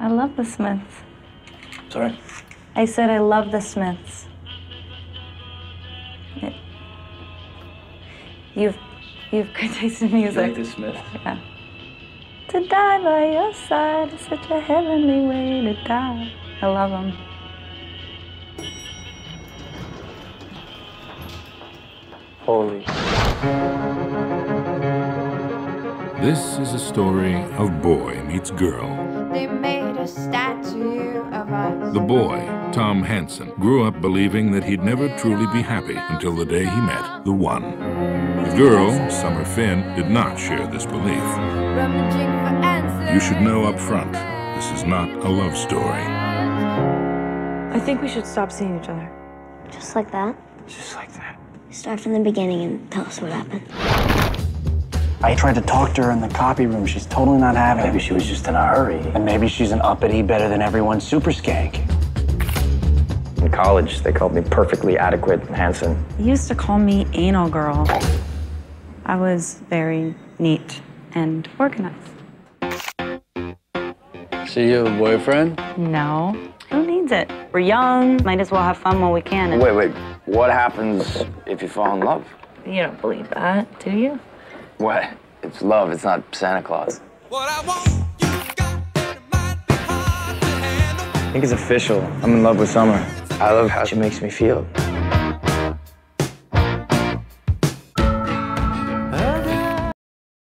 I love the Smiths. Sorry? I said I love the Smiths. It- you've you've good taste in You like music. the Smith? Yeah. To die by your side is such a heavenly way to die. I love them. Holy. This is a story of boy meets girl. They made a statue of us. The boy, Tom Hansen, grew up believing that he'd never truly be happy until the day he met the one. The girl, Summer Finn, did not share this belief. Rummaging for answers. You should know up front, this is not a love story. I think we should stop seeing each other. Just like that. Just like that. Start from the beginning and tell us what happened. I tried to talk to her in the copy room. She's totally not having it. Maybe it. she was just in a hurry. And maybe she's an uppity, better than everyone super skank. In college, they called me perfectly adequate Hansen. They used to call me anal girl. I was very neat and organized. See you have a boyfriend? No. Who needs it? We're young, might as well have fun while we can. And Wait, wait. What happens if you fall in love? You don't believe that, do you? What? It's love. It's not Santa Claus. I think it's official. I'm in love with Summer. I love how she makes me feel.